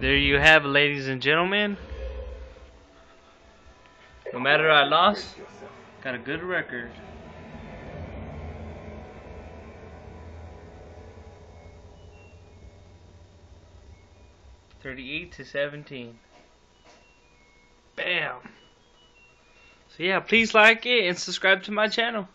there you have it, ladies and gentlemen. No matter I lost, got a good record. Thirty-eight to seventeen. Bam. So yeah, please like it and subscribe to my channel.